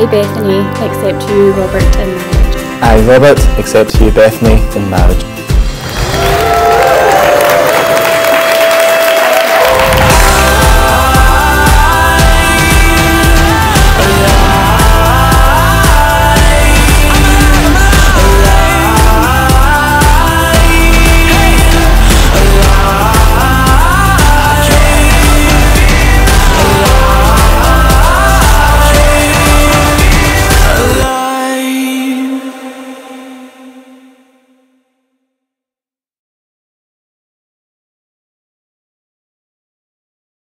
I, Bethany, accept you, Robert, in marriage. I, Robert, accept you, Bethany, in marriage.